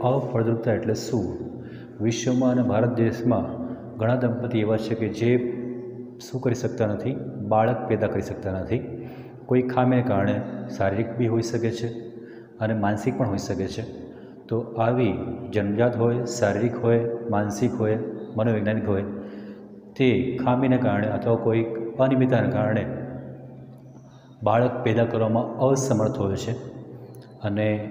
અફળદ્રુપતા એટલે શું? વિશ્વમાં અને ભારત દેશમાં ઘણા દંપતી એવા છે કે જે શું કરી શકતા નથી? બાળક પેદા કરી શકતા નથી. કોઈ ખામીને કારણે શારીરિક બી હોઈ શકે છે અને માનસિક પણ હોઈ શકે છે. તો આવી જન્મજાત હોય, શારીરિક હોય, માનસિક હોય, મનોવૈજ્ઞાનિક હોય, તે ખામીને કારણે અથવા કોઈ અનિયમિતતાને કારણે બાળક પેદા કરવામાં અસમર્થ હોય છે. અને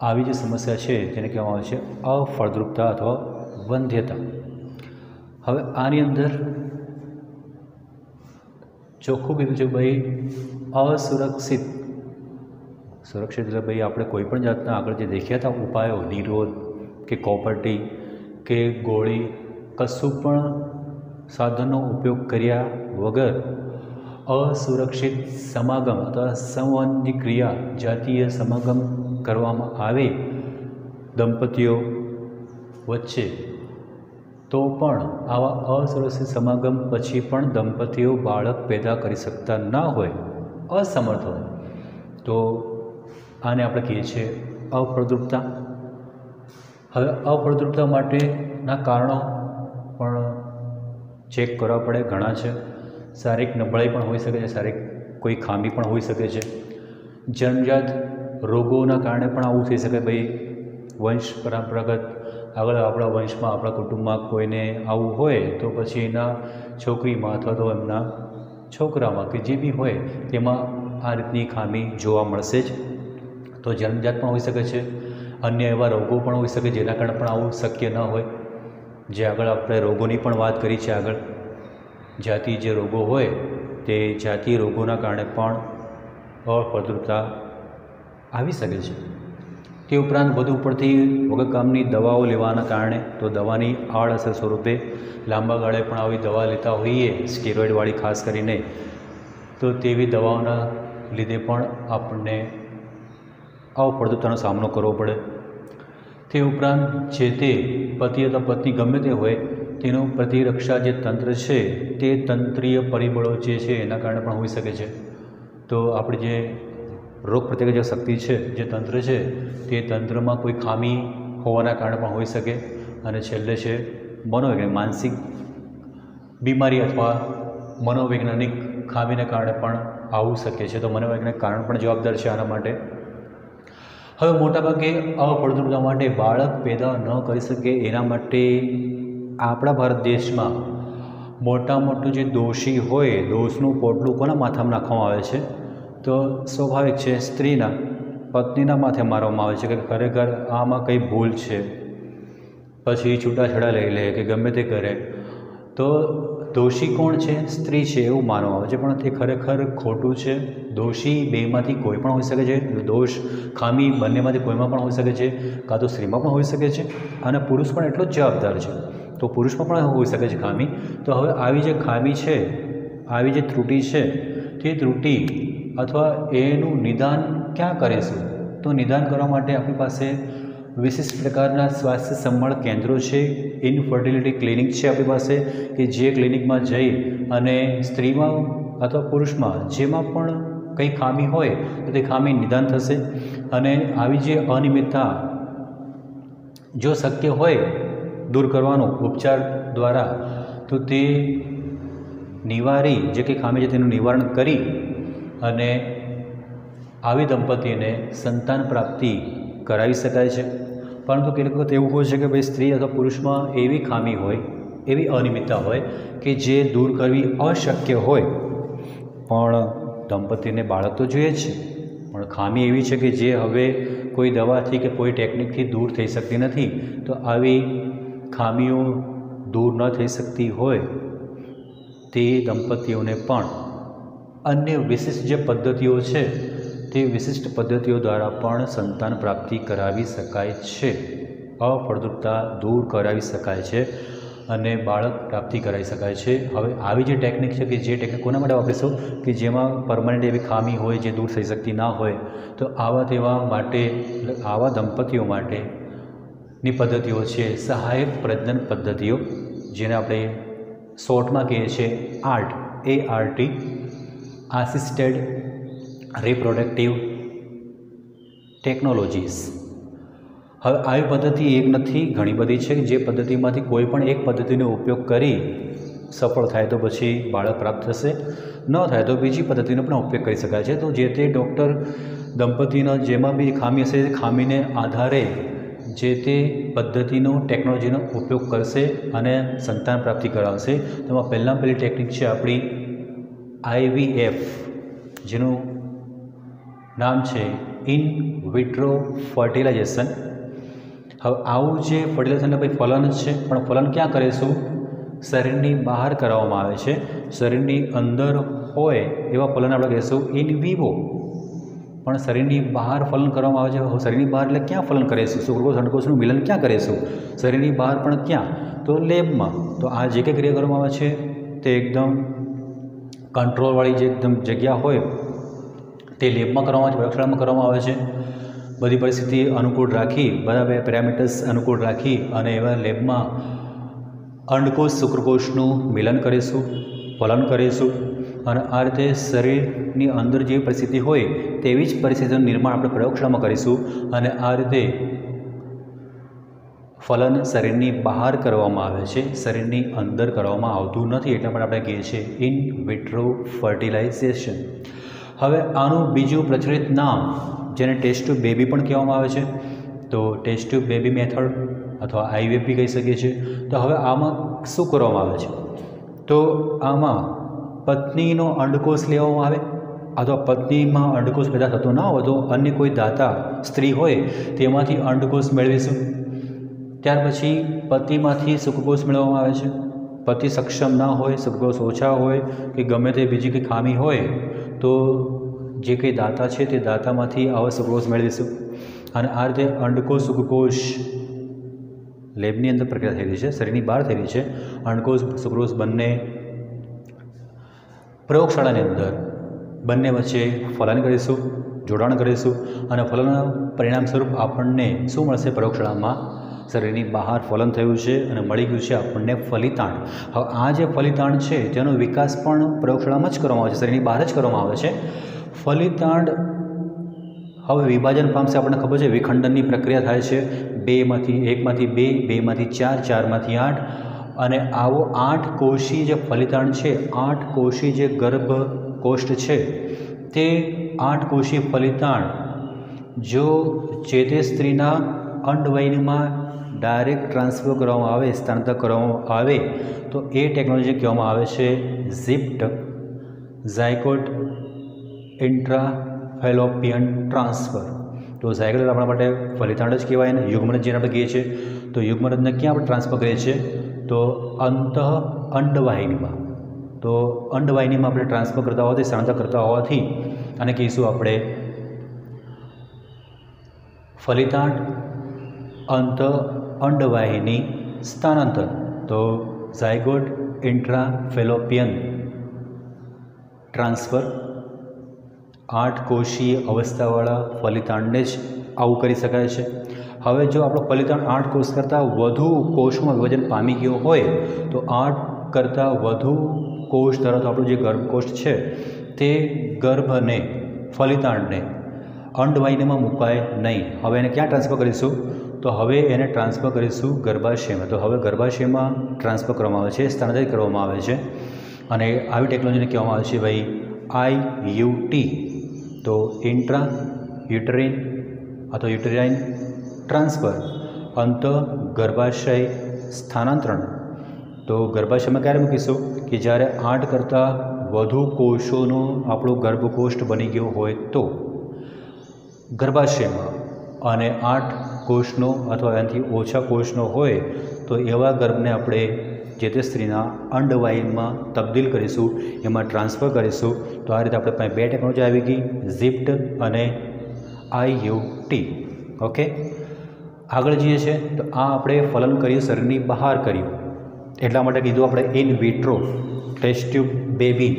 આવી જે સમસ્યા છે તેને કહેવામાં આવે છે અફળદ્રુપતા અથવા વંધ્યતા. હવે આની અંદર ચોખ્ખું કીધું છે ભાઈ અસુરક્ષિત. સુરક્ષિત એટલે ભાઈ આપણે કોઈ પણ જાતના આગળ જે દેખ્યા હતા ઉપાયો, નિરોધ કે કોપર્ટી કે ગોળી, કશું પણ સાધનનો ઉપયોગ કર્યા વગર અસુરક્ષિત સમાગમ અથવા સંવનની ક્રિયા જાતીય સમાગમ કરવામાં આવે, દંપતીઓ વચ્ચે, તો પણ આવા અસુરક્ષિત સમાગમ પછી પણ દંપતીઓ બાળક પેદા કરી શકતા ના હોય, અસમર્થ હોય. તો આને આપણે કહીએ છીએ અફળદ્રુપતા હવે અફળદ્રુપતા માટેના કારણો પણ ચેક કરવા પડે ઘણા છે. શારીરિક નબળાઈ પણ હોઈ શકે છે, શારીરિક કોઈ ખામી પણ હોઈ શકે છે. જન્મજાત રોગોના કારણે પણ આવું થઈ શકે ભાઈ. વંશ પરંપરાગત આગળ આપણા વંશમાં, આપણા કુટુંબમાં કોઈને આવું હોય તો પછી એના છોકરીમાં અથવા તો એમના છોકરામાં કે જે બી હોય તેમાં આ રીતની ખામી જોવા મળશે જ. તો જન્મજાત પણ હોઈ શકે છે. અન્ય એવા રોગો પણ હોઈ શકે જેના કારણે પણ આવું શક્ય ન હોય. જે આગળ આપણે રોગોની પણ વાત કરી છે આગળ. જાતિ જે રોગો હોય તે જાતિ રોગોના કારણે પણ અફળદ્રુપતા આવી શકે છે. તે ઉપરાંત વધુ ઉપરથી વગરકામની દવાઓ લેવાના કારણે તો દવાની આડઅસર સ્વરૂપે લાંબા ગાળે પણ આવી દવા લેતા હોઈએ સ્કેરોઇડવાળી ખાસ કરીને, તો તેવી દવાઓના લીધે પણ આપણને આવો અફળદ્રુપતાનો સામનો કરવો પડે. તે ઉપરાંત જે તે પતિ અથવા પત્ની ગમે તે હોય, તેનું પ્રતિરક્ષા જે તંત્ર છે, તે તંત્રીય પરિબળો જે છે, એના કારણે પણ હોઈ શકે છે. તો આપણે જે રોગ પ્રતિકારક શક્તિ છે, જે તંત્ર છે, તે તંત્રમાં કોઈ ખામી હોવાના કારણે પણ હોઈ શકે. અને છેલ્લે છે મનોવૈજ્ઞાનિક, માનસિક બીમારી અથવા મનોવૈજ્ઞાનિક ખામીને કારણે પણ આવું શકે છે. તો મનોવૈજ્ઞાનિક કારણ પણ જવાબદાર છે આના માટે. હવે મોટાભાગે અફળદ્રુપતા માટે બાળક પેદા ન કરી શકે એના માટે આપણા ભારત દેશમાં મોટા મોટું જે દોષી હોય, દોષનું પોટલું કોના માથામાં નાખવામાં આવે છે? તો સ્વાભાવિક છે, સ્ત્રીના, પત્નીના માથે મારવામાં આવે છે કે ખરેખર આમાં કંઈ ભૂલ છે? પછી છૂટાછેડા લઈ લે કે ગમે તે કરે. તો દોષી કોણ છે? સ્ત્રી છે એવું માનવામાં આવે છે, પણ તે ખરેખર ખોટું છે? દોષી બેમાંથી કોઈ પણ હોઈ શકે છે, દોષ ખામી બંનેમાંથી કોઈમાં પણ હોઈ શકે છે, કાં તો સ્ત્રીમાં પણ હોઈ શકે છે, અને પુરુષ પણ એટલો જ જવાબદાર છે. તો પુરુષમાં પણ હોઈ શકે છે ખામી. તો હવે આવી જે ખામી છે, આવી જે ત્રુટિ છે, તે ત્રુટિ અથવા એનું નિદાન ક્યાં કરીશું તો નિદાન કરવા માટે આપણી પાસે વિશિષ્ટ પ્રકારના સ્વાસ્થ્ય સંભાળ કેન્દ્રો છે ઇનફર્ટિલિટી ક્લિનિક છે આપણી પાસે, કે જે ક્લિનિકમાં જઈ અને સ્ત્રીમાં અથવા પુરુષમાં જેમાં પણ કંઈ ખામી હોય તો તે ખામી નિદાન થશે અને આવી જે અનિયમિતતા જો શક્ય હોય દૂર કરવાનો ઉપચાર દ્વારા, તો તે નિવારી, જે કંઈ ખામી છે તેનું નિવારણ કરી અને આવી દંપતીને સંતાન પ્રાપ્તિ કરાવી શકાય છે. પરંતુ કેટલીક વખત એવું હોય છે કે ભાઈ સ્ત્રી અથવા પુરુષમાં એવી ખામી હોય, એવી અનિયમિતતા હોય કે જે દૂર કરવી અશક્ય હોય. પણ દંપતીને બાળક તો જોઈએ છે. પણ ખામી એવી છે કે જે હવે કોઈ દવાથી કે કોઈ ટેકનિકથી દૂર થઈ શકતી નથી, તો આવી ખામીઓ દૂર ન થઈ શકતી હોય તે દંપતીઓને પણ અન્ય વિશિષ્ટ જે પદ્ધતિઓ છે, તે વિશિષ્ટ પદ્ધતિઓ દ્વારા પણ સંતાન પ્રાપ્તિ કરાવી શકાય છે. અફળદ્રુપતા દૂર કરાવી શકાય છે અને બાળક પ્રાપ્તિ કરાવી શકાય છે. હવે આવી જે ટેકનિક છે કે જે ટેકનિક કોના માટે વાપરીશું? કે જેમાં પરમનન્ટ એવી ખામી હોય જે દૂર થઈ શકતી ના હોય, તો આવા તેવા માટે, આવા દંપતીઓ માટેની પદ્ધતિઓ છે, સહાયક પ્રજનન પદ્ધતિઓ, જેને આપણે શોર્ટમાં કહીએ છીએ ART A R T assisted reproductive technologies હવે આવી પદ્ધતિ એક નથી, ઘણી બધી છે, જે પદ્ધતિમાંથી કોઈ પણ એક પદ્ધતિનો ઉપયોગ કરી સફળ થાય તો પછી બાળક પ્રાપ્ત થશે. ન થાય તો બીજી પદ્ધતિનો પણ ઉપયોગ કરી શકાય છે. તો જે તે ડૉક્ટર દંપતીના જેમાં બી ખામી હશે ખામીને આધારે જે તે પદ્ધતિનો ટેકનોલોજીનો ઉપયોગ કરશે અને સંતાન પ્રાપ્તિ કરાવશે. તેમાં પહેલાં પહેલી ટેકનિક છે આપણી આઈવીએફ જેનું નામ છે ઇન વિટ્રો ફર્ટિલાઇઝેશન. હવે આવું જે ફર્ટિલાઇઝેશન ભાઈ ફલન છે, પણ ફલન ક્યાં કરીશું શરીરની બહાર કરવામાં આવે છે. શરીરની અંદર હોય એવા ફલન આપણે કહીશું ઇન વિવો પણ શરીરની બહાર ફલન કરવામાં આવે છે. શરીરની બહાર એટલે ક્યાં ફલન કરીશું શુક્રકોષ અંડકોષનું મિલન ક્યાં કરીશું શરીરની બહાર પણ ક્યાં? તો લેબમાં. તો આ જે કંઈ ક્રિયા કરવામાં આવે છે, તે એકદમ કંટ્રોલવાળી જે એકદમ જગ્યા હોય, તે લેબમાં કરવામાં આવે છે, પ્રયોગશાળામાં કરવામાં આવે છે. બધી પરિસ્થિતિ અનુકૂળ રાખી, બધા બે પેરામીટર્સ અનુકૂળ રાખી અને એવા લેબમાં અંડકોષ શુક્રકોષનું મિલન કરીશું, ફલન કરીશું અને આ રીતે શરીરની અંદર જે પરિસ્થિતિ હોય, તેવી જ પરિસ્થિતિનું નિર્માણ આપણે પ્રયોગશાળામાં કરીશું અને આ રીતે ફલન શરીરની બહાર કરવામાં આવે છે, શરીરની અંદર કરવામાં આવતું નથી એટલા માટે આપણે કહીએ છીએ ઇન વિટ્રો ફર્ટિલાઇઝેશન હવે આનું બીજું પ્રચલિત નામ, જેને ટેસ્ટ ટુ બેબી પણ કહેવામાં આવે છે, તો ટેસ્ટ ટુ બેબી મેથડ અથવા આઈવીએફ બી કહી શકીએ છીએ. તો હવે આમાં શું કરવામાં આવે છે? તો આમાં પત્નીનો અંડકોષ લેવામાં આવે અથવા પત્નીમાં અંડકોષ પેદા થતો ના હોય તો અન્ય કોઈ દાતા સ્ત્રી હોય તેમાંથી અંડકોષ મેળવીશું. ત્યાર પછી પતિમાંથી સુખકોષ મેળવવામાં આવે છે. પતિ સક્ષમ ના હોય સુખકોષ ઓછા હોય કે ગમે તે બીજી કંઈ ખામી હોય, તો જે કંઈ દાતા છે તે દાતામાંથી આવા શુક્રકોષ મેળવીશું અને આ રીતે અંડકોષ સુખકોષ લેબની અંદર પ્રક્રિયા રહી છે, શરીરની બહાર રહી છે. અંડકોષ શુક્રકોષ બંને પ્રયોગશાળાની અંદર બંને વચ્ચે ફલન કરીશું, જોડાણ કરીશું અને ફલનના પરિણામ સ્વરૂપ આપણને શું મળશે પ્રયોગશાળામાં? શરીરની બહાર ફલન થયું છે અને મળી ગયું છે આપણને ફલિતાણ. હવે આ જે ફલિતાણ છે, તેનો વિકાસ પણ પ્રયોગશાળામાં જ કરવામાં આવે છે. શરીરની બહાર જ કરવામાં આવે છે. ફલિતાંડ હવે વિભાજન પામશે આપણને ખબર છે, વિખંડનની પ્રક્રિયા થાય છે. બેમાંથી એકમાંથી બે, બેમાંથી ચાર, ચારમાંથી આઠ. અને આવો આઠ કોષી જે ફલિતાણ છે, આઠ કોષી જે ગર્ભ કોષ્ઠ છે, તે આઠ કોષી ફલિતાણ જો જે તે સ્ત્રીના અંડવયનમાં ડાયરેક્ટ ટ્રાન્સફર કરવામાં આવે, સ્થાનાંતર કરવામાં આવે, તો એ ટેકનોલોજી કહેવામાં આવે છે ZIFT zygote intra fallopian transfer. તો ઝાયકોટ આપણા માટે ફલિતાંડ જ કહેવાય ને, યુગમરજ જેને આપણે કહીએ છીએ. તો યુગમરજને ક્યાં આપણે ટ્રાન્સફર કરીએ છીએ? તો અંત અંડવાહિનીમાં. તો અંડવાહિનીમાં આપણે ટ્રાન્સફર કરતા હોવાથી, સ્થાનાંતર કરતા હોવાથી, અને કહીશું આપણે ફલિતાંડ, અંત અંડવાહિની સ્થાનાંતર, તો ઝાયગોટ ઇન્ટ્રા ફેલોપિયન ટ્રાન્સફર, આઠ કોષીય અવસ્થાવાળા ફલિતાંડને જ આવું કરી શકાય છે. હવે જો આપણો ફલિતાંડ આઠ કોષ કરતાં વધુ કોષમાં વિભાજન પામી ગયો હોય, તો આઠ કરતાં વધુ કોષ ધરાવતો આપણો જે ગર્ભકોષ છે, તે ગર્ભને ફલિતાંડને અંડવાહિનીમાં મુકાય નહીં. હવે એને ક્યાં ટ્રાન્સફર કરીશું? તો હવે એને ટ્રાન્સફર કરીશું ગર્ભાશયમાં. તો હવે ગર્ભાશયમાં ટ્રાન્સફર કરવામાં આવે છે, સ્થાનાંતરિત કરવામાં આવે છે. અને આવી ટેકનોલોજીને કહેવામાં આવે છે ભાઈ આઈ યુ ટી તો ઇન્ટ્રા યુટરીન અથવા યુટેરાઇન ટ્રાન્સફર અંત ગર્ભાશય સ્થાનાંતરણ. તો ગર્ભાશયમાં ક્યારે મૂકીશું? કે જ્યારે આઠ કરતાં વધુ કોષોનો આપણો ગર્ભકોષ્ઠ બની ગયો હોય તો. ગર્ભાશયમાં. અને આઠ કોષનો અથવા એનાથી ઓછા કોષનો હોય, તો એવા ગર્ભને આપણે જે તે સ્ત્રીના અંડવાઇનમાં તબદીલ કરીશું, એમાં ટ્રાન્સફર કરીશું, તો આ રીતે આપણે પાસે બે ટેકનોલોજી આવી ગઈ ઝિપ્ટ અને આઈયુટી ઓકે? આગળ જઈએ છે, તો આ આપણે ફલન કર્યું શરીરની બહાર કર્યું. એટલા માટે કીધું આપણે in vitro test tube baby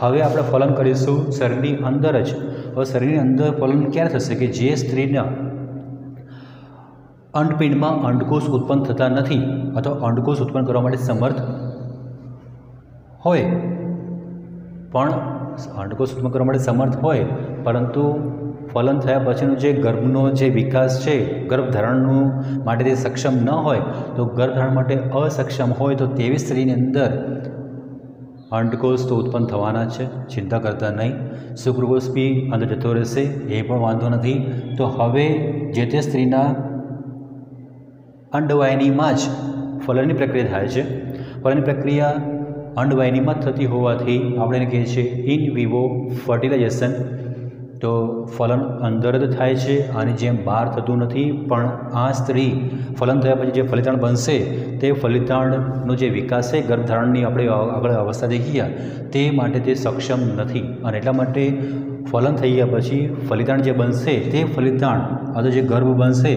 હવે આપણે ફલન કરીશું શરીરની અંદર જ. હવે શરીરની અંદર ફલન ક્યારે થશે કે જે સ્ત્રીના અંડપિંડમાં અંડકોષ ઉત્પન્ન થતા નથી અથવા અંડકોષ ઉત્પન્ન કરવા માટે સમર્થ હોય. પણ અંડકોષ ઉત્પન્ન કરવા માટે સમર્થ હોય, પરંતુ ફલન થયા પછીનો જે ગર્ભનો જે વિકાસ છે ગર્ભધારણનું માટે તે સક્ષમ ન હોય, તો ગર્ભધારણ માટે અસક્ષમ હોય તો તેવી સ્ત્રીની અંદર અંડકોષ તો ઉત્પન્ન થવાના છે, ચિંતા કરતા નહીં. શુક્રકોષ બી અંદર જતો રહેશે એ પણ વાંધો નથી. તો હવે જે તે સ્ત્રીના અંડવાહિનીમાં જ ફલનની પ્રક્રિયા થાય છે. ફલનની પ્રક્રિયા અંડવાયનીમાં થતી હોવાથી આપણે એને કહીએ છીએ ઇન વિવો ફર્ટિલાઇઝેશન તો ફલન અંદર જ થાય છે આની જેમ બહાર થતું નથી, પણ આ સ્ત્રી ફલન થયા પછી જે ફલિતાણ બનશે, તે ફલિતાણનો જે વિકાસ છે ગર્ભધારણની આપણે આગળ અવસ્થા દેખી ગયા, તે માટે તે સક્ષમ નથી. અને એટલા માટે ફલન થઈ ગયા પછી ફલિતાણ જે બનશે, તે ફલિતાણ અથવા જે ગર્ભ બનશે,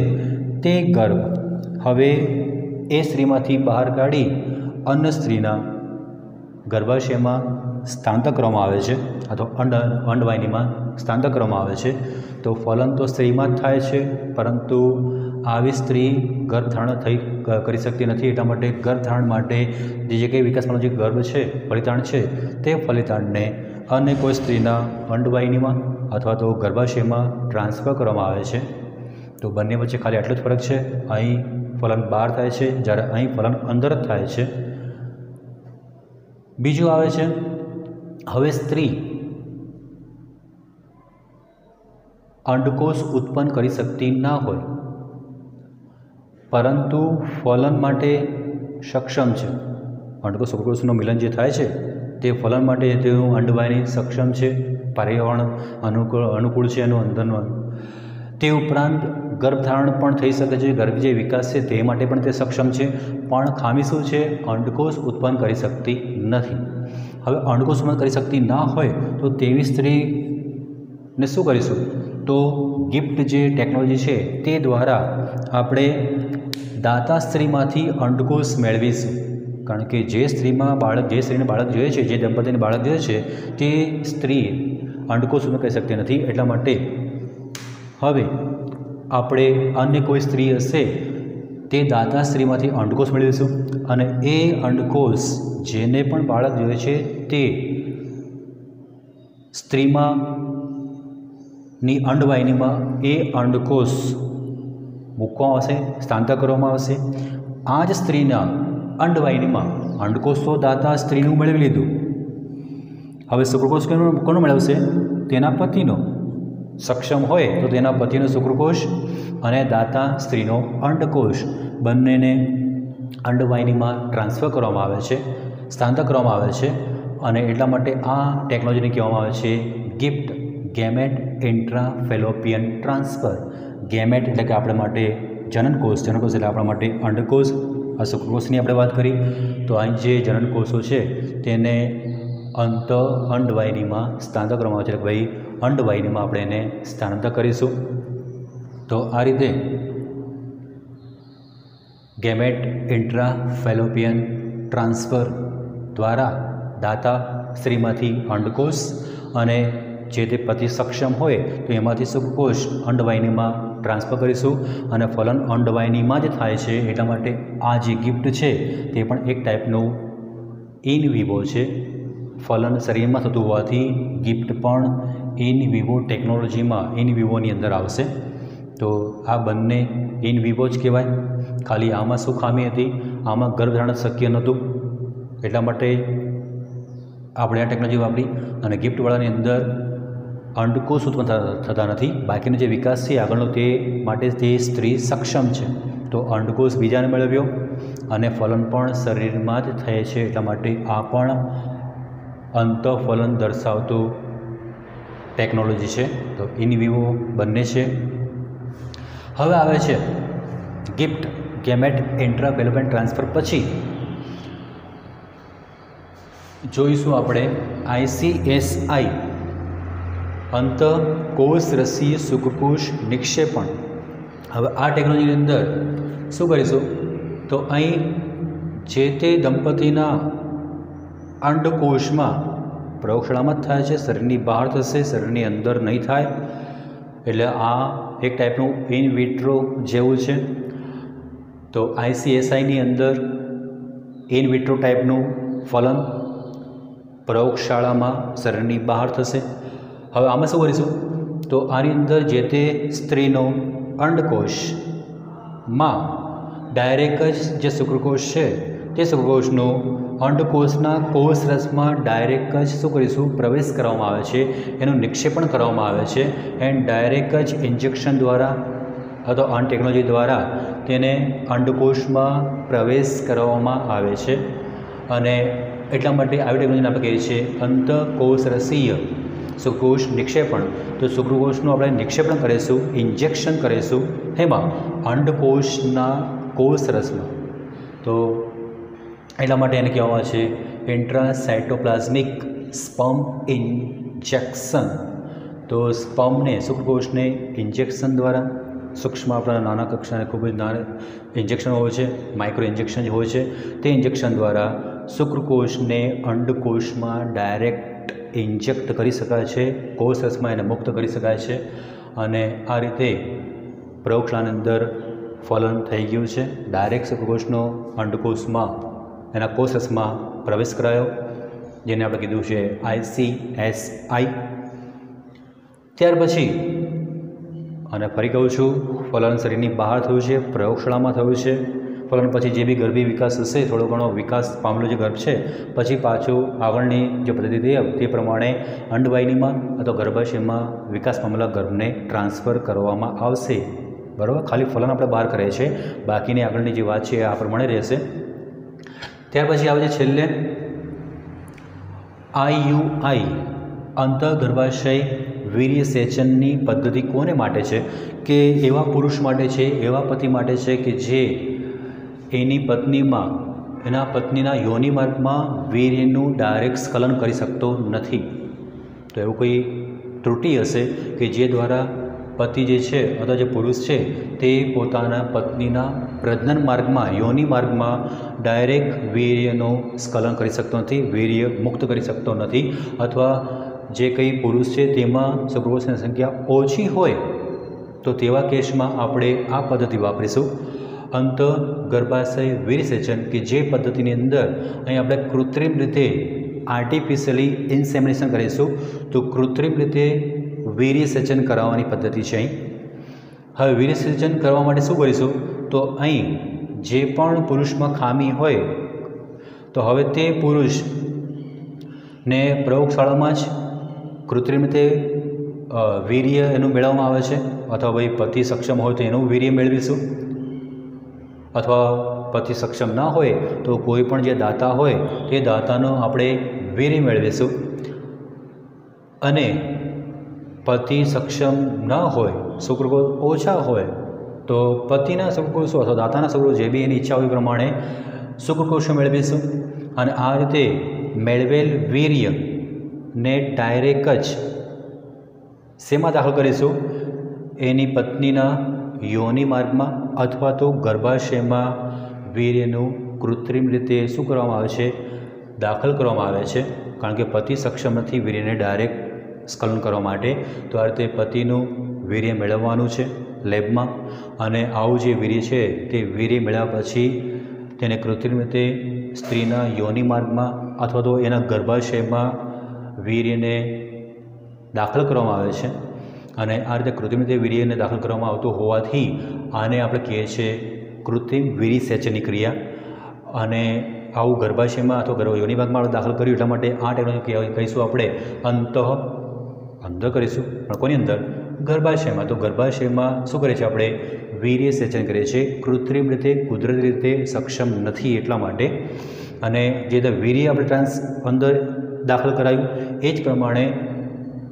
તે ગર્ભ. હવે એ સ્ત્રીમાંથી બહાર કાઢી અન્ય સ્ત્રીના ગર્ભાશયમાં સ્થાનાંતર કરવામાં આવે છે અથવા અંડ, અંડવાહિનીમાં સ્થાનાંતર કરવામાં આવે છે. તો ફલન તો સ્ત્રીમાં જ થાય છે, પરંતુ આવી સ્ત્રી ગર્ભધારણ થઈ, કરી શકતી નથી. એટલા માટે ગર્ભધારણ માટે જે જે વિકાસ વિકાસમાં જે ગર્ભ છે, ફલિતાણ છે, તે ફલિતાણને અન્ય કોઈ સ્ત્રીના અંડવાહિનીમાં અથવા તો ગર્ભાશયમાં ટ્રાન્સફર કરવામાં આવે છે. તો બંને વચ્ચે ખાલી આટલો જ ફરક છે. અહીં ફલન બહાર થાય છે, જ્યારે અહીં ફલન અંદર થાય છે. બીજું આવે છે, હવે સ્ત્રી અંડકોષ ઉત્પન્ન કરી શકતી ના હોય, પરંતુ ફલન માટે સક્ષમ છે. અંડકોષ શુક્રકોષનું મિલન જે થાય છે, તે ફલન માટે તેનું અંડવાની સક્ષમ છે. પર્યાવરણ અનુકૂળ અનુકૂળ છે એનું અંદરનું તે ઉપરાંત ગર્ભધારણ પણ થઈ શકે છે. ગર્ભ જે વિકાસ છે તે માટે પણ તે સક્ષમ છે. પણ ખામી શું છે? અંડકોષ ઉત્પન્ન કરી શકતી નથી. હવે અંડકોષ ઉત્પન્ન કરી શકતી ના હોય તો તેવી સ્ત્રીને શું કરીશું? તો ગિફ્ટ જે ટેકનોલોજી છે તે દ્વારા આપણે દાતા સ્ત્રીમાંથી અંડકોષ મેળવીશું. કારણ કે જે સ્ત્રીમાં બાળક, જે સ્ત્રીને બાળક જોઈએ છે, જે દંપતીને બાળક જોઈએ છે, તે સ્ત્રી અંડકોષ ઉત્પન્ન કરી શકતી નથી. એટલા માટે હવે આપણે અન્ય કોઈ સ્ત્રી હશે, તે દાતા સ્ત્રીમાંથી અંડકોષ મેળવીશું અને એ અંડકોષ જેને પણ બાળક જોઈએ છે, તે સ્ત્રીમાં ની અંડવાહિનીમાં એ અંડકોષ મૂકવામાં આવશે, સ્થાનાંતર કરવામાં આવશે. આ જ સ્ત્રીના અંડવાહિનીમાં અંડકોષ તો દાતા સ્ત્રીનું મેળવી લીધું. હવે શુક્રકોષ કોનો કોનો મેળવશે? તેના પતિનો. સક્ષમ હોય તો તેના પતિનો શુક્રકોષ અને દાતા સ્ત્રીનો અંડકોષ બંનેને અંડવાહિનીમાં ટ્રાન્સફર કરવામાં આવે છે, સ્થાનાંતર કરવામાં આવે છે અને એટલા માટે આ ટેકનોલોજીને કહેવામાં આવે છે GIFT gamete intrafallopian transfer gamete એટલે કે આપણા માટે જનનકોષ જનનકોષ એટલે આપણા માટે અંડકોષ આ શુક્રકોષની આપણે વાત કરી, તો અહીં જે જનનકોષો છે તેને અંત અંડવાહિનીમાં સ્થાનાંતર કરવામાં આવે છે. ભાઈ અંડવાહિનીમાં આપણે એને સ્થાનાંતર કરીશું. તો આ રીતે ગેમેટ ઇન્ટ્રા ફેલોપિયન ટ્રાન્સફર દ્વારા દાતા સ્ત્રીમાંથી અંડકોષ અને જે તે પતિ સક્ષમ હોય તો એમાંથી સુખકોષ અંડવાહિનીમાં ટ્રાન્સફર કરીશું અને ફલન અંડવાહિનીમાં જ થાય છે એટલા માટે આ જે ગિફ્ટ છે તે પણ એક ટાઈપનું ઇન વિવો છે. ફલન શરીરમાં થતું હોવાથી ગિફ્ટ પણ ઇન વિવો ટેકનોલોજીમાં ઇન વિવોની અંદર આવશે. તો આ બંને ઇન વિવો જ કહેવાય. ખાલી આમાં શું ખામી હતી? આમાં ગર્ભધારણ શક્ય નહોતું. એટલા માટે આપણે આ ટેકનોલોજી વાપરી અને ગિફ્ટવાળાની અંદર અંડકોષ ઉત્પન્ન થતા નથી. બાકીનો જે વિકાસ છે આગળનો તે માટે તે સ્ત્રી સક્ષમ છે. તો અંડકોષ બીજાને મેળવ્યો અને ફલન પણ શરીરમાં જ થાય છે. એટલા માટે આ પણ અંતઃફલન દર્શાવતું ટેકનોલોજી છે, તો ઇન વિવો બંને છે. હવે આવે છે GIFT gamete intra development transfer પછી જોઈશું આપણે આઈસીએસઆઈ અંત કોષ રસી શુક્રકોષ નિક્ષેપણ. હવે આ ટેકનોલોજીની અંદર શું કરીશું? તો અહીં જે તે દંપતીના અંડકોષમાં પ્રયોગશાળામાં જ થાય છે, શરીરની બહાર થશે, શરીરની અંદર નહીં થાય. એટલે આ એક ટાઈપનું ઇન વિટ્રો જેવું છે. તો આઈસીએસઆઈની અંદર ઇન વિટ્રો ટાઈપનું ફલન પ્રયોગશાળામાં શરીરની બહાર થશે. હવે આમાં શું કરીશું? તો આની અંદર જે તે સ્ત્રીનો અંડકોષમાં ડાયરેક્ટ જ જે શુક્રકોષ છે તે શુક્રકોષનો અંડકોષના કોષ રસમાં ડાયરેક્ટ જ શું કરીશું? પ્રવેશ કરવામાં આવે છે. એનું નિક્ષેપણ કરવામાં આવે છે. એન્ડ ડાયરેક્ટ જ ઇન્જેક્શન દ્વારા અથવા અન ટેકનોલોજી દ્વારા તેને અંડકોષમાં પ્રવેશ કરવામાં આવે છે. અને એટલા માટે આવી ટેકનોલોજીને આપણે કહીએ છીએ અંતકોષ રસીય શુક્રકોષ નિક્ષેપણ. તો શુક્રકોષનું આપણે નિક્ષેપણ કરીશું ઇન્જેક્શન કરીશું. એમાં અંડકોષના કોષ રસમાં તો એટલા માટે એને કહેવામાં છે ઇન્ટ્રાસાઇટોપ્લાઝમિક સ્પમ ઇન્જેક્શન. તો સ્પમને શુક્રકોષને ઇન્જેક્શન દ્વારા સૂક્ષ્મ આપણા નાના કક્ષાને ખૂબ જ નાના ઇન્જેક્શન હોય છે, માઇક્રો ઇન્જેક્શન હોય છે, તે ઇન્જેક્શન દ્વારા શુક્રકોષને અંડકોષમાં ડાયરેક્ટ ઇન્જેક્ટ કરી શકાય છે કોષ એને મુક્ત કરી શકાય છે અને આ રીતે પ્રયોગશાળાની અંદર ફલન થઈ ગયું છે. ડાયરેક્ટ શુક્રકોષનો અંડકોષમાં એના કોર્સમાં પ્રવેશ કરાયો, જેને આપણે કીધું છે આઈસીએસઆઈ ત્યાર પછી અને ફરી કહું છું ફલન શરીરની બહાર થયું છે, પ્રયોગશાળામાં થયું છે ફલન પછી જે બી ગર્ભી વિકાસ હશે, થોડો ઘણો વિકાસ પામેલો જે ગર્ભ છે, પછી પાછું આગળની જે પદ્ધતિ થઈ તે પ્રમાણે અંડવાહિનીમાં અથવા ગર્ભાશયમાં વિકાસ પામેલા ગર્ભને ટ્રાન્સફર કરવામાં આવશે. બરાબર? ખાલી ફલન આપણે બહાર કરે છે, બાકીની આગળની જે વાત છે આ પ્રમાણે રહેશે. ત્યાર પછી આવે છે છેલ્લે. આઈયુઆઈ અંતઃગર્ભાશય વીર્ય સેચનની પદ્ધતિ કોને માટે છે? કે એવા પુરુષ માટે છે, એવા પતિ માટે છે કે જે એની પત્નીમાં, એના પત્નીના યોનિમાર્ગમાં વીર્યનું ડાયરેક્ટ સ્ખલન કરી શકતો નથી. તો એવું કોઈ ત્રુટિ હશે કે જે દ્વારા પતિ જે છે અથવા જે પુરુષ છે, તે પોતાના પત્નીના પ્રજનન માર્ગમાં, યોનિ માર્ગમાં ડાયરેક્ટ વીર્યનું સ્ખલન કરી શકતો નથી, વીર્ય મુક્ત કરી શકતો નથી અથવા જે કંઈ પુરુષ છે તેમાં શુક્રકોષની સંખ્યા ઓછી હોય, તો તેવા કેસમાં આપણે આ પદ્ધતિ વાપરીશું. અંત ગર્ભાશય વીરસેચન કે જે પદ્ધતિની અંદર અહીં આપણે કૃત્રિમ રીતે આર્ટિફિશિયલી ઇન્સેમિનેશન કરીશું. તો કૃત્રિમ રીતે વીર્યસેચન કરાવવાની પદ્ધતિ છે અહીં. હવે વીર્યસેચન કરવા માટે શું કરીશું? તો અહીં જે પણ પુરુષમાં ખામી હોય, તો હવે તે પુરુષને પ્રયોગશાળામાં જ કૃત્રિમ રીતે વીર્ય એનું મેળવવામાં આવે છે. અથવા ભાઈ પતિ સક્ષમ હોય તો એનું વીર્ય મેળવીશું. અથવા પતિ સક્ષમ ના હોય તો કોઈ પણ જે દાતા હોય, તે દાતાનો આપણે વીર્ય મેળવીશું. અને પતિ સક્ષમ ન હોય શુક્રકોષ ઓછા હોય, તો પતિના શુક્રકોષો અથવા દાતાના શુક્રકોષ જે બી એની ઈચ્છા હોય પ્રમાણે શુક્રકોષો મેળવીશું. અને આ રીતે મેળવેલ વીર્ય ને ડાયરેક્ટ જ શેમાં દાખલ કરીશું? એની પત્નીના યોનિ માર્ગમાં અથવા તો ગર્ભાશયમાં વીર્યનું કૃત્રિમ રીતે શું કરવામાં આવે છે? દાખલ કરવામાં આવે છે. કારણ કે પતિ સક્ષમ નથી, વીર્યને ડાયરેક્ટ સ્ખલન કરવા માટે, તો આ રીતે પતિનું વીર્ય મેળવવાનું છે લેબમાં. અને આવું જે વીર્ય છે, તે વીર્ય મેળવ્યા પછી તેને કૃત્રિમ રીતે સ્ત્રીના યોનિ માર્ગમાં અથવા તો એના ગર્ભાશયમાં વીર્યને દાખલ કરવામાં આવે છે. અને આ રીતે કૃત્રિમ રીતે વીર્યને દાખલ કરવામાં આવતું હોવાથી આને આપણે કહીએ છીએ કૃત્રિમ વીર્યસેચનની ક્રિયા. અને આવું ગર્ભાશયમાં અથવા ગર્ભ યોનિ ભાગમાં આપણે દાખલ કર્યું એટલા માટે આ ટેકનોલોજી કહીશું આપણે અંત અંદર કરીશું. પણ કોની અંદર? ગર્ભાશયમાં. તો ગર્ભાશયમાં શું કરે છે આપણે? વીર્ય સેચન કરીએ છીએ. કૃત્રિમ રીતે, કુદરતી રીતે સક્ષમ નથી એટલા માટે. અને જે રીતે વીર્ય આપણે ટ્રાન્સ અંદર દાખલ કરાયું, એ જ પ્રમાણે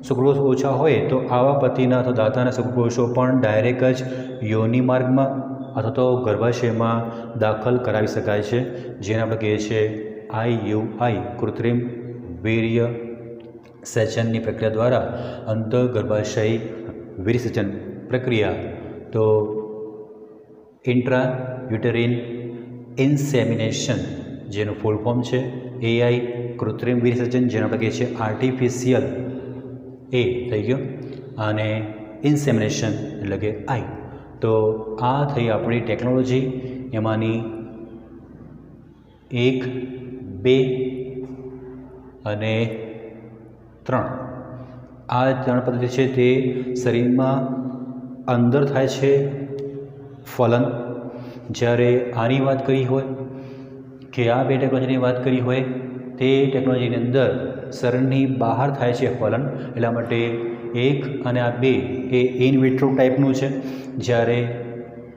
શુક્રકોષ ઓછા હોય તો આવા પતિના અથવા દાતાના શુક્રકોષો પણ ડાયરેક્ટ જ યોનિ માર્ગમાં અથવા તો ગર્ભાશયમાં દાખલ કરાવી શકાય છે. જેને આપણે કહીએ છીએ આઈ યુ આઈ, કૃત્રિમ વીર્ય સેચનની પ્રક્રિયા દ્વારા અંત ગર્ભાશય વિરિસેચન પ્રક્રિયા, તો ઇન્ટ્રા યુટેરિન ઇન્સેમિનેશન જેનું ફૂલ ફોર્મ છે એઆઈ કૃત્રિમ વિરિસર્જન જેને આપણે કહીએ છીએ આર્ટિફિશિયલ એ થઈ ગયો, અને ઇન્સેમિનેશન એટલે કે આઈ તો આ થઈ આપણી ટેકનોલોજી એમાંની એક, બે અને ત્રણ. આ ત્રણ પદ્ધતિ છે તે શરીરમાં અંદર થાય છે ફલન. જ્યારે આની વાત કરી હોય કે આ બે ટેકનોલોજીની વાત કરી હોય, તે ટેકનોલોજીની અંદર શરીરની બહાર થાય છે ફલન. એટલા માટે એક અને આ બે એ ઇન વિટ્રો ટાઈપનું છે. જ્યારે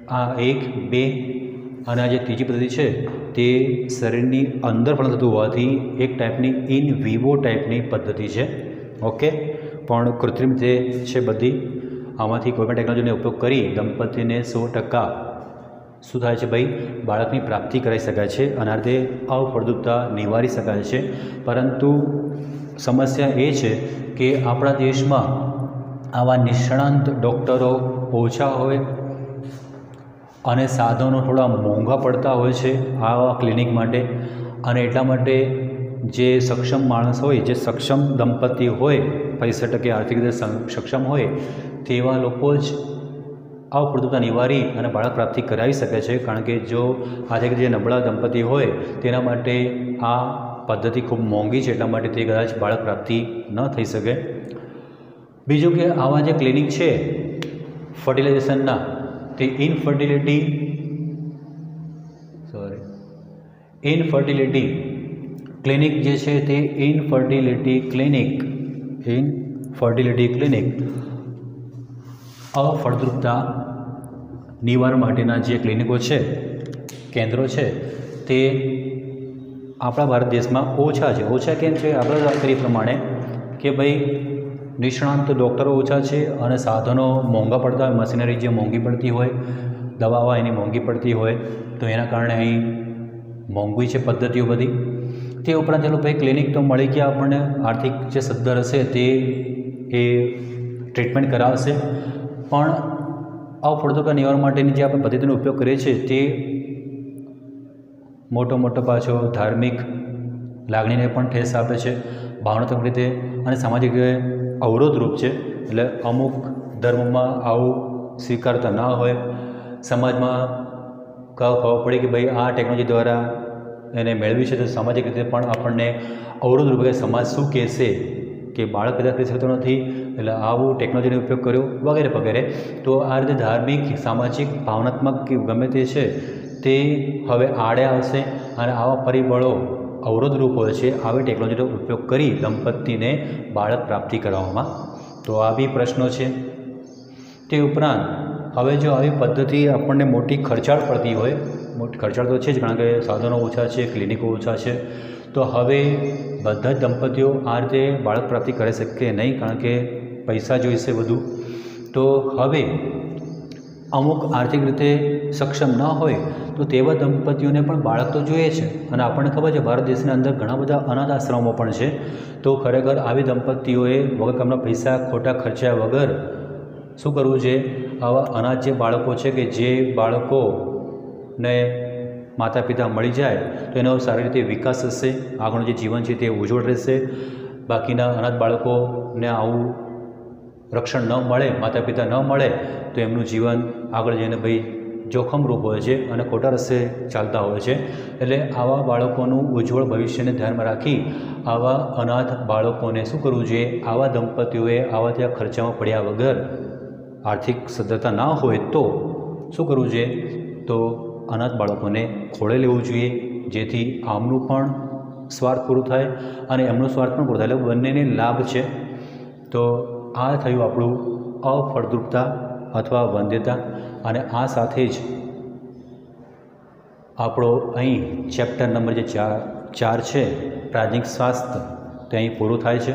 આ એક, બે અને આ જે ત્રીજી પદ્ધતિ છે તે શરીરની અંદર પણ થતું હોવાથી એક ટાઈપની ઇન વિવો ટાઈપની પદ્ધતિ છે. ઓકે પણ કૃત્રિમ જે છે બધી, આમાંથી કોઈ પણ ટેકનોલોજીનો ઉપયોગ કરી દંપતીને સો ટકા શું થાય છે ભાઈ? બાળકની પ્રાપ્તિ કરાવી શકાય છે અને આ રીતે અફળદ્રુપતા નિવારી શકાય છે. પરંતુ સમસ્યા એ છે કે આપણા દેશમાં આવા નિષ્ણાંત ડૉક્ટરો ઓછા હોય અને સાધનો થોડા મોંઘા પડતા હોય છે આવા ક્લિનિક માટે. અને એટલા માટે જે સક્ષમ માણસ હોય, જે સક્ષમ દંપતી હોય, પૈસા ટકે આર્થિક રીતે સક્ષમ હોય, તેવા લોકો જ અફળદ્રુપતા નિવારી અને બાળક પ્રાપ્તિ કરાવી શકે છે. કારણ કે જો આજે જે નબળા દંપતી હોય, તેના માટે આ પદ્ધતિ ખૂબ મોંઘી છે, એટલા માટે તે કદાચ બાળક પ્રાપ્તિ ન થઈ શકે. બીજું કે આવા જે ક્લિનિક છે, ફર્ટિલાઇઝેશનના તે ઇનફર્ટિલિટી સોરી ઇનફર્ટિલિટી ક્લિનિક જે છે તે ઇનફર્ટિલિટી ક્લિનિક ઇનફર્ટિલિટી ક્લિનિક અફળદ્રુપતા નિવારણ માટેના જે ક્લિનિકો છે, કેન્દ્રો છે, તે આપણા ભારત દેશમાં ઓછા છે. ઓછા કેમ છે? આપણે વાત કરી પ્રમાણે કે ભાઈ નિષ્ણાંત ડૉક્ટરો ઓછા છે અને સાધનો મોંઘા પડતા હોય, મશીનરી જે મોંઘી પડતી હોય, દવાઓ એની મોંઘી પડતી હોય, તો એના કારણે અહીં મોંઘી છે પદ્ધતિઓ બધી. તે ઉપરાંત ચલો ભાઈ ક્લિનિક તો મળી ગયા આપણને આર્થિક જે સદ્ધર હશે તે એ ટ્રીટમેન્ટ કરાવશે. પણ અફળદ્રુપતા નિવારણ માટેની જે આપણે પદ્ધતિનો ઉપયોગ કરીએ છીએ તે મોટો મોટો પાછો ધાર્મિક લાગણીને પણ ઠેસ આપે છે, ભાવનાત્મક રીતે અને સામાજિક રીતે અવરોધરૂપ છે. એટલે અમુક ધર્મમાં આવું સ્વીકારતા ના હોય. સમાજમાં ખબર પડે કે ભાઈ આ ટેકનોલોજી દ્વારા એને મેળવી છે તો સામાજિક રીતે પણ આપણને અવરોધરૂપ કે સમાજ શું કહેશે? કે બાળક પેદા કરી શકતો નથી. એટલે આવું ટેકનોલોજીનો ઉપયોગ કર્યો વગેરે વગેરે. તો આ રીતે ધાર્મિક, સામાજિક, ભાવનાત્મક કે ગમે તે છે તે હવે આડે આવશે અને આવા પરિબળો અવરોધરૂપ હોય છે, આવી ટેકનોલોજીનો ઉપયોગ કરી દંપતીને બાળક પ્રાપ્તિ કરવામાં તો આ બી પ્રશ્નો છે. તે ઉપરાંત, હવે જો આવી પદ્ધતિ આપણને મોટી ખર્ચાળ પડતી હોય, મોટી ખર્ચાળ તો છે જ, કારણ કે સાધનો ઓછા છે, ક્લિનિકો ઓછા છે, તો હવે બધા જ દંપતીઓ આ રીતે બાળક પ્રાપ્તિ કરી શકે નહીં, કારણ કે પૈસા જોઈશે બધું તો હવે અમુક આર્થિક રીતે સક્ષમ ન હોય તો તેવા દંપતીઓને પણ બાળક તો જોઈએ છે. અને આપણને ખબર છે, ભારત દેશના અંદર ઘણા બધા અનાથ આશ્રમો પણ છે. તો ખરેખર આવી દંપતીઓએ વગર કામના પૈસા, ખોટા ખર્ચ્યા વગર શું કરવું છે? આવા અનાથ જે બાળકો છે કે જે બાળકોને માતા પિતા મળી જાય, તો એનો સારી રીતે વિકાસ થશે, આગળનું જે જીવન છે તે ઉજ્જવળ રહેશે. બાકીના અનાથ બાળકોને આવું રક્ષણ ન મળે માતા પિતા ન મળે, તો એમનું જીવન આગળ જઈને ભાઈ જોખમરૂપ હોય છે અને ખોટા રસ્તે ચાલતા હોય છે. એટલે આવા બાળકોનું ઉજ્જવળ ભવિષ્યને ધ્યાનમાં રાખી આવા અનાથ બાળકોને શું કરવું જોઈએ? આવા દંપતીઓએ આવા ત્યાં ખર્ચામાં પડ્યા વગર આર્થિક સદ્ધરતા ના હોય તો શું કરવું જોઈએ? તો અનાથ બાળકોને ખોળે લેવું જોઈએ, જેથી આમનું પણ સ્વાર્થ પૂરું થાય અને એમનો સ્વાર્થ પણ પૂરો થાય. એટલે બંનેને લાભ છે. તો આ થયું આપણું અફળદ્રુપતા અથવા વંધ્યતા અને આ સાથે જ આપણો અહીં ચેપ્ટર નંબર જે ચાર ચાર છે, પ્રાથમિક સ્વાસ્થ્ય, તે અહીં પૂરું થાય છે.